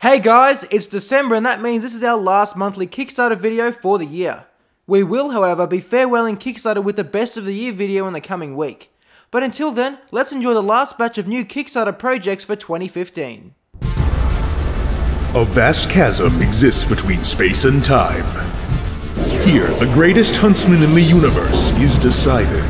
Hey guys, it's December and that means this is our last monthly Kickstarter video for the year. We will, however, be farewelling Kickstarter with the best of the year video in the coming week. But until then, let's enjoy the last batch of new Kickstarter projects for 2015. A vast chasm exists between space and time. Here, the greatest huntsman in the universe is decided.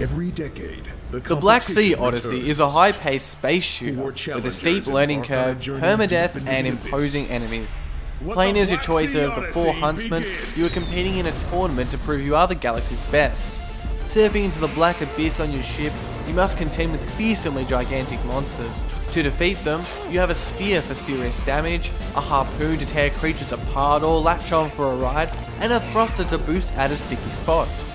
Every decade, the, The Blacksea Odyssey returns. is a high-paced space shooter with a steep learning embark on a curve, permadeath, and imposing enemies. What Playing as your choice Sea of the four huntsmen, begins. you are competing in a tournament to prove you are the galaxy's best. Surfing into the black abyss on your ship, you must contend with fearsomely gigantic monsters. To defeat them, you have a spear for serious damage, a harpoon to tear creatures apart or latch on for a ride, and a thruster to boost out of sticky spots.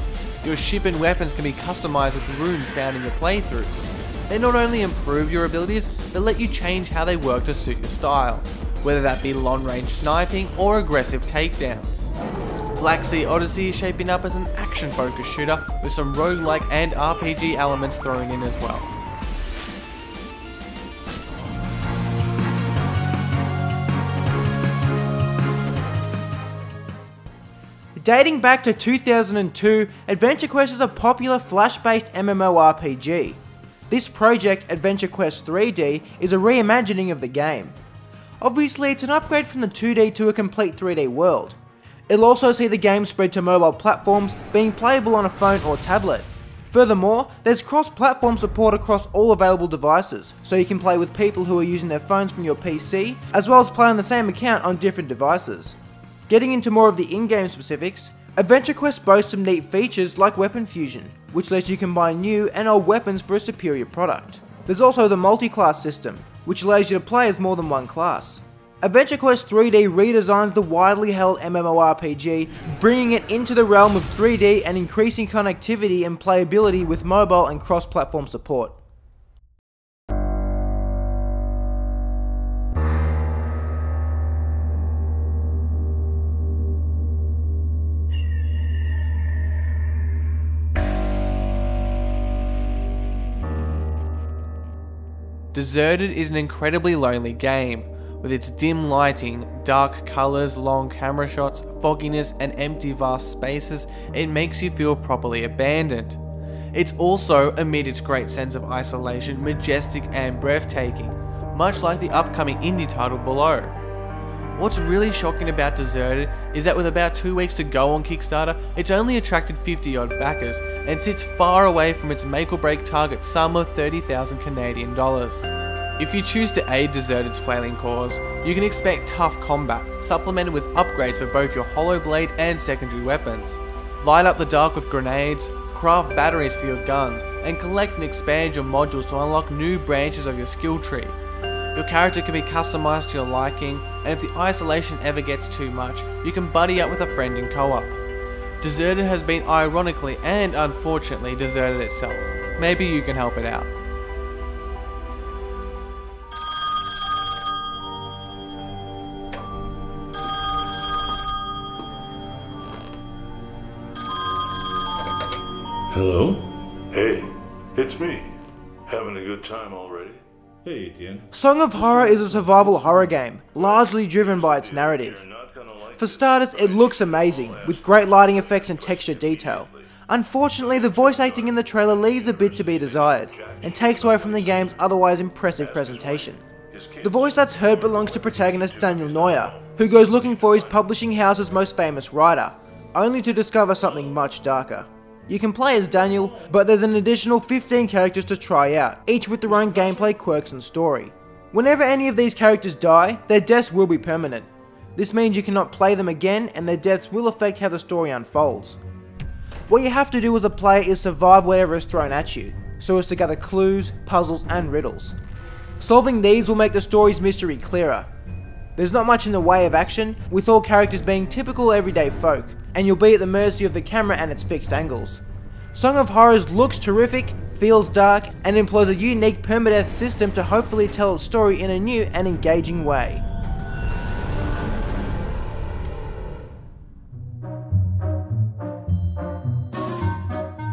Your ship and weapons can be customized with runes found in your playthroughs. They not only improve your abilities, but let you change how they work to suit your style, whether that be long range sniping or aggressive takedowns. Blacksea Odyssey is shaping up as an action focused shooter with some roguelike and RPG elements thrown in as well. Dating back to 2002, AdventureQuest is a popular flash-based MMORPG. This project, AdventureQuest 3D, is a reimagining of the game. Obviously, it's an upgrade from the 2D to a complete 3D world. It'll also see the game spread to mobile platforms, being playable on a phone or tablet. Furthermore, there's cross-platform support across all available devices, so you can play with people who are using their phones from your PC, as well as play on the same account on different devices. Getting into more of the in-game specifics, AdventureQuest boasts some neat features like weapon fusion, which lets you combine new and old weapons for a superior product. There's also the multi-class system, which allows you to play as more than one class. AdventureQuest 3D redesigns the widely held MMORPG, bringing it into the realm of 3D and increasing connectivity and playability with mobile and cross-platform support. Deserted is an incredibly lonely game. With its dim lighting, dark colours, long camera shots, fogginess, and empty vast spaces, it makes you feel properly abandoned. It's also, amid its great sense of isolation, majestic and breathtaking, much like the upcoming indie title below. What's really shocking about Deserted is that with about two weeks to go on Kickstarter, it's only attracted 50 odd backers and sits far away from its make or break target sum of 30,000 Canadian dollars. If you choose to aid Deserted's flailing cause, you can expect tough combat, supplemented with upgrades for both your Hollow Blade and secondary weapons. Light up the dark with grenades, craft batteries for your guns, and collect and expand your modules to unlock new branches of your skill tree. Your character can be customized to your liking, and if the isolation ever gets too much, you can buddy up with a friend in co-op. Deserted has been ironically and unfortunately deserted itself. Maybe you can help it out. Hello? Hey, it's me. Having a good time already? Hey, Etienne. Song of Horror is a survival horror game, largely driven by its narrative. For starters, it looks amazing, with great lighting effects and texture detail. Unfortunately, the voice acting in the trailer leaves a bit to be desired, and takes away from the game's otherwise impressive presentation. The voice that's heard belongs to protagonist Daniel Noyer, who goes looking for his publishing house's most famous writer, only to discover something much darker. You can play as Daniel, but there's an additional 15 characters to try out, each with their own gameplay quirks and story. Whenever any of these characters die, their deaths will be permanent. This means you cannot play them again and their deaths will affect how the story unfolds. What you have to do as a player is survive whatever is thrown at you, so as to gather clues, puzzles and riddles. Solving these will make the story's mystery clearer. There's not much in the way of action, with all characters being typical everyday folk, and you'll be at the mercy of the camera and its fixed angles. Song of Horrors looks terrific, feels dark, and employs a unique permadeath system to hopefully tell its story in a new and engaging way.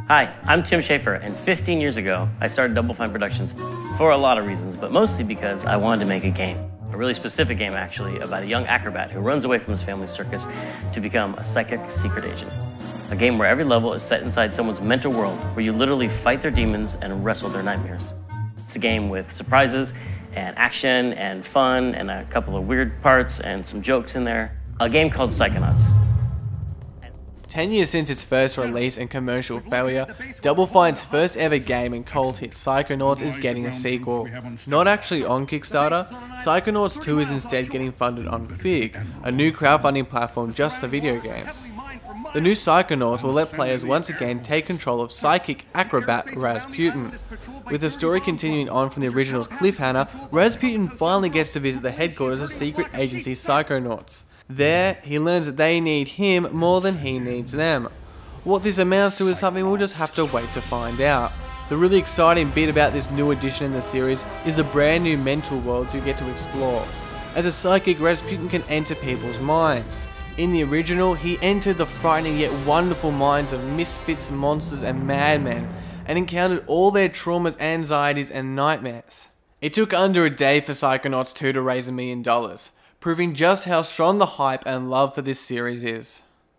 Hi, I'm Tim Schafer, and 15 years ago, I started Double Fine Productions for a lot of reasons, but mostly because I wanted to make a game. A really specific game, actually, about a young acrobat who runs away from his family's circus to become a psychic secret agent. A game where every level is set inside someone's mental world, where you literally fight their demons and wrestle their nightmares. It's a game with surprises and action and fun and a couple of weird parts and some jokes in there. A game called Psychonauts. 10 years since its first release and commercial failure, Double Fine's first ever game and cult hit Psychonauts is getting a sequel. Not actually on Kickstarter, Psychonauts 2 is instead getting funded on Fig, a new crowdfunding platform just for video games. The new Psychonauts will let players once again take control of psychic acrobat Razputin. With the story continuing on from the original's cliffhanger, Razputin finally gets to visit the headquarters of secret agency Psychonauts. There, he learns that they need him more than he needs them. What this amounts to is something we'll just have to wait to find out. The really exciting bit about this new addition in the series is the brand new mental worlds you get to explore. As a psychic, Razputin can enter people's minds. In the original, he entered the frightening yet wonderful minds of misfits, monsters, and madmen, and encountered all their traumas, anxieties, and nightmares. It took under a day for Psychonauts 2 to raise a million dollars, proving just how strong the hype and love for this series is.